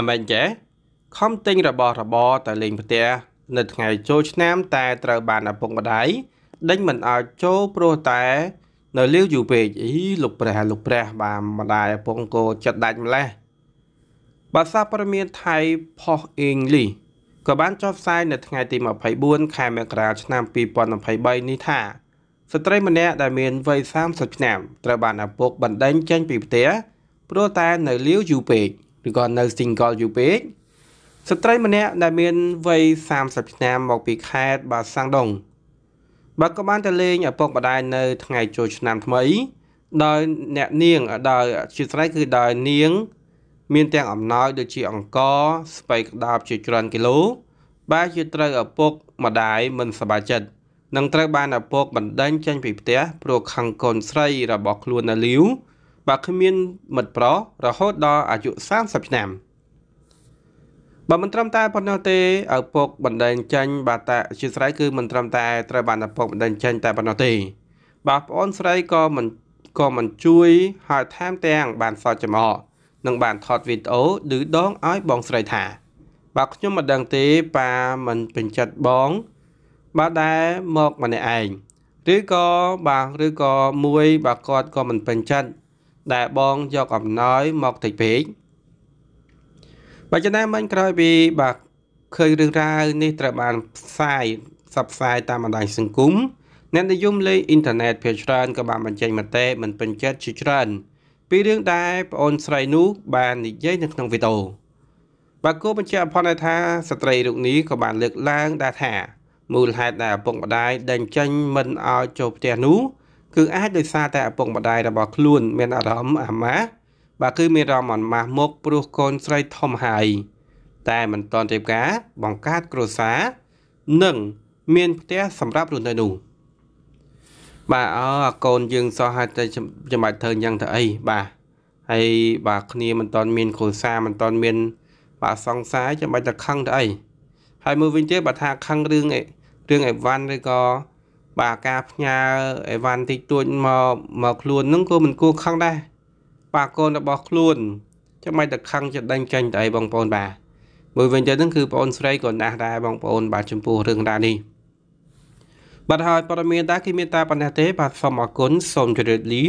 អាមែនចេះខំទិញរបស់របរទៅលេងផ្ទះនៅថ្ងៃចូលឆ្នាំតែត្រូវបានឪពុកម្ដាយដេញមិនឲ្យចូលព្រោះតែ នៅលាវយូរពេកអីលោកព្រះលោកព្រះ បាទម្ដាយឪពុកក៏ចិត្តដាច់ម្លេះបាទសារព័ត៌មានថៃផុសអេងលីក៏បានចុះផ្សាយនៅថ្ងៃទី24ខែមករាឆ្នាំ2023នេះថាស្ត្រីម្នាក់ដែលមានវ័យ30ឆ្នាំត្រូវបានឪពុកបណ្ដេញចេញពីផ្ទះព្រោះតែនៅលាវយូរពេក ឬក៏នៅ single យូរពេកស្ត្រីម្នាក់ដែលមានវ័យ30ឆ្នាំមកពីខេត្តបាសាំងដុងបើក៏បានទៅលេងឪពុកម្ដាយនៅថ្ងៃចូលឆ្នាំថ្មី ដោយអ្នកនាងដោយជាស្រ័យគឺដោយនាង មានទាំងអំណោយដូចជាអង្ករស្ពៃក្តាបជាច្រើនគីឡូបើជាត្រូវឪពុកម្ដាយមិនសប្បាយចិត្តនឹងត្រូវបានឪពុកបណ្ដេញចេញពីផ្ទះព្រោះខឹងកូនស្រីរបស់ខ្លួននៅលាវ បើគ្មានមិត្តប្រុសរហូតដល់អាយុ30ឆ្នាំបើមិនត្រឹមតែប៉ុណ្ណោះទេឪពុកបណ្ដេញចេញបាទតាជាស្រីគឺមិនត្រឹមតែត្រូវបានឪពុកបណ្ដេញចេញតែប៉ុណ្ណោះទេបាទប្អូនស្រីក៏មិនក៏មិនជួយហើយថែមទាំងបានសោតចំអកនិងបានថតវីដេអូឌឺដងឲ្យបងស្រីថា បាទខ្ញុំមិនដឹងទេប៉ាមិនពេញចិត្តបងបាទដែលមកម្នាក់ឯងឬក៏បាទឬក៏មួយបាទគាត់ក៏មិនពេញចិត្ត ដែលបងយកអំណោយមកតិចពេកបើចំណាំមិញក្រោយពីបាទឃើញរឿងរ៉ាវនេះត្រូវបានផ្សាយផ្សព្វផ្សាយតាមបណ្ដាញសង្គមអ្នកនិយមលេងអ៊ីនធឺណិតភាគច្រើនក៏បានបញ្ចេញមតិមិនពេញចិត្តជាច្រើនពីរឿងដែលប្អូនស្រីនោះបាននិយាយនៅក្នុងវីដេអូបាទគូបញ្ជាក់ផងថាស្ត្រីរូបនេះក៏បានលើកឡើងដែរថាមូលហេតុដែលឪពុកម្ដាយដេញចេញមិនឲ្យចូលផ្ទះនោះ គឺអាចដោយសារតែឪពុកម្ដាយរបស់ខ្លួន មានអារម្មណ៍អាម៉ាស់បាទគឺមានអារម្មណ៍អាម៉ាស់មុខព្រោះកូនស្រីធំហើយតែមិនតន់ទេការបង្កើតគ្រួសារនិងមានផ្ទះសម្រាប់រស់នៅនោះបាទអើកូនយើងសោះហើយតែចាំបាច់ធ្វើយ៉ាងទៅអីបាទហើយបាទគ្នាមិនតន់មានគ្រួសារមិនតន់មាន បាទសង្សារចាំបាច់តែខឹងទៅអីហើយមើលវិញទៀតបើថាខឹងរឿងរឿងអីវ៉ាន់ឬក៏ បាទការផ្ញើអីវ៉ាន់តិចតួចមកមកខ្លួននឹងក៏មិនគួរខឹងដែរបាទកូនរបស់ខ្លួនចាំមិនតែខឹងចិត្តដេញចាញ់តែអីបងប្អូនបាទមួយវិញទៅនឹងគឺបងអូនស្រីក៏ណាស់ដែរបងប្អូនបាទចំពោះរឿងរ៉ាវនេះបាទហើយព័ត៌មានដែរគឺមានតែប៉ុណ្ណេះទេបាទសូមអរគុណសូមជម្រាបលា